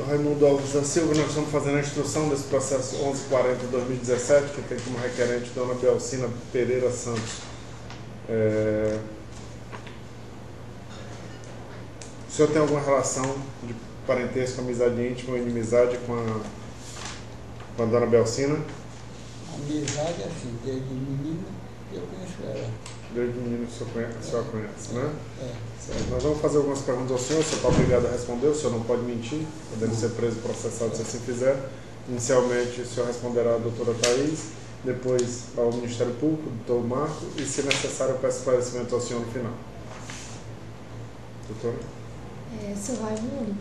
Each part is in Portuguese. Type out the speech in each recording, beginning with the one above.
Raimundo Alves da Silva, nós estamos fazendo a instrução desse processo 1140 de 2017, que tem como requerente Dona Belcina Pereira Santos. É... O senhor tem alguma relação de parentesco, amizade íntima ou inimizade com a, com a Dona Belcina? Amizade assim, desde menina eu conheço ela. Desde menino o senhor conhece, o senhor conhece né? É. Nós vamos fazer algumas perguntas ao senhor, o senhor está obrigado a responder, o senhor não pode mentir, podendo ser preso e processado se assim fizer. Inicialmente o senhor responderá à doutora Thais, depois ao Ministério Público, doutor Marco, e se necessário eu peço esclarecimento ao senhor no final. Doutora? É, seu Raimundo,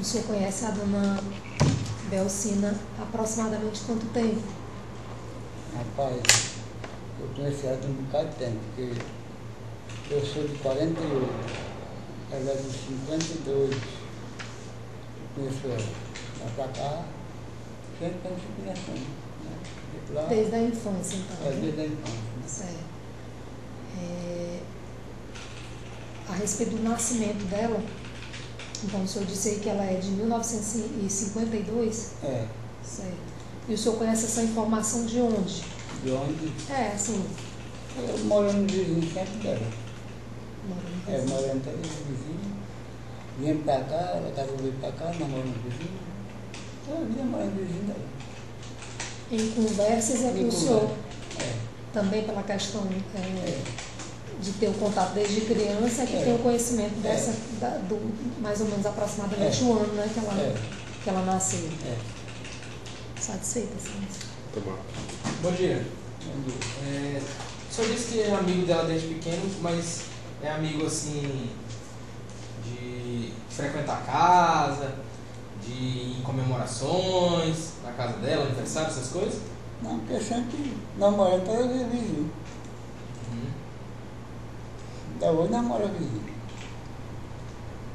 o senhor conhece a dona Belcina há aproximadamente quanto tempo? Rapaz, eu conheci ela tem um bocado de tempo, porque eu sou de 48, ela é de 52. Eu conheço ela. Lá pra cá, sempre estamos se conhecendo. Né? De lá, Desde a infância, então. é, né? desde a infância. né? Certo. É, a respeito do nascimento dela, então o senhor disse aí que ela é de 1952? É, Certo. E o senhor conhece essa informação de onde? De onde É, assim, eu moro no vizinho sempre dela. morando É, morando até no vizinho. Vinha pra cá, ela estava vindo pra cá, nós moramos no vizinho. Toda a vida morando no vizinho dela. Em conversas é que o senhor. É, também pela questão é, é. de ter o contato desde criança, é que É. tem o conhecimento É. dessa, da- do mais ou menos aproximadamente É. um ano né, que, ela, É. que ela nasceu. É. Satisfeita, sim. Doutor Marco. Bom dia. É, o senhor disse que é amigo dela desde pequeno, mas é amigo assim de frequentar a casa, de ir em comemorações na casa dela, aniversário, essas coisas? Não, porque sempre nós moramos toda vez vizinho. Uhum. Até hoje nós moramos vizinho.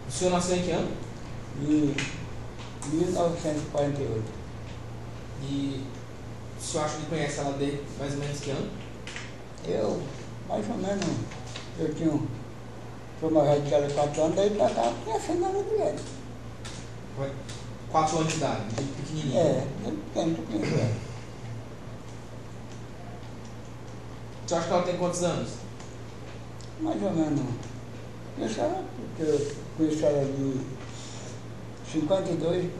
O senhor nasceu em que ano? De 1948. E senhor acha que conhece ela desde mais ou menos que ano? Eu, mais ou menos, eu tinha. Foi mais velho que ela, quatro anos, daí pra cá, conhecendo ela direto. Foi Quatro anos de idade, desde pequenininho. É, desde pequeno que eu conheço ela. O senhor acha que ela tem quantos anos? Mais ou menos. Conheço ela, porque eu conheço ela de 52,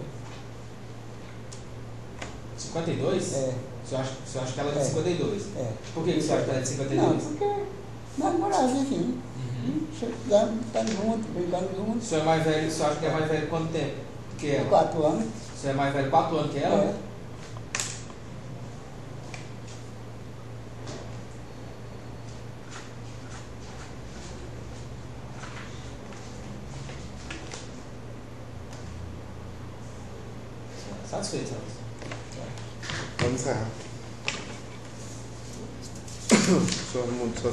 52? é, Senhor acha, acha que ela é de É. 52? é. Por que senhor acha que ela é de 52? Não, porque morávamos vizinhos. Uhum. Estamos juntos, brincando O juntos. senhor é mais velho, o senhor acha que é mais velho quanto tempo que ela? Quatro anos. O senhor é mais velho 4 anos que ela? É. Satisfeito, Celso. Encerrar. Raimundo, sua